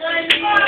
rein.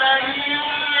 della mia